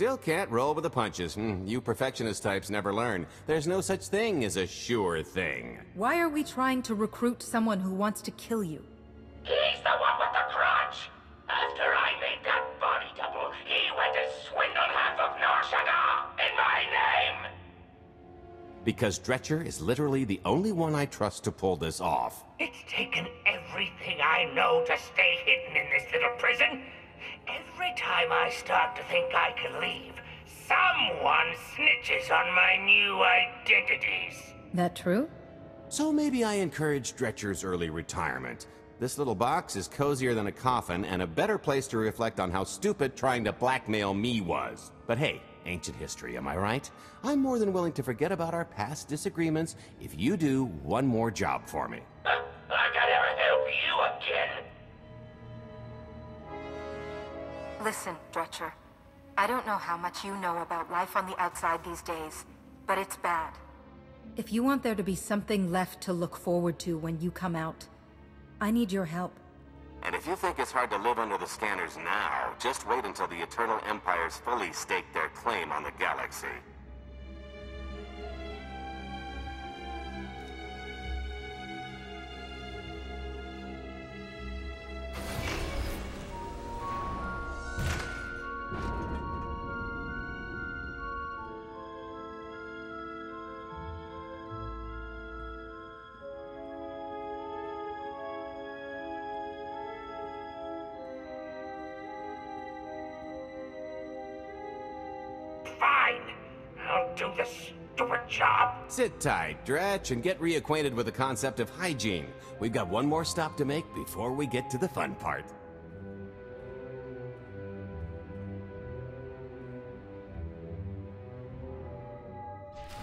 Still can't roll with the punches. Hmm, you perfectionist types never learn. There's no such thing as a sure thing. Why are we trying to recruit someone who wants to kill you? He's the one with the crutch. After I made that body double, he went to swindle half of Nar Shaddaa in my name. Because Dretcher is literally the only one I trust to pull this off. It's taken everything I know to stay hidden in this little prison. Every time I start to think I can leave, someone snitches on my new identities. That true? So maybe I encourage Dretcher's early retirement. This little box is cozier than a coffin and a better place to reflect on how stupid trying to blackmail me was. But hey, ancient history, am I right? I'm more than willing to forget about our past disagreements if you do one more job for me. Uh, I gotta help you again. Listen, Dretcher. I don't know how much you know about life on the outside these days, but it's bad. If you want there to be something left to look forward to when you come out, I need your help. And if you think it's hard to live under the scanners now, just wait until the Eternal Empires fully stake their claim on the galaxy. Fine. I'll do the stupid job. Sit tight, Dretch, and get reacquainted with the concept of hygiene. We've got one more stop to make before we get to the fun part.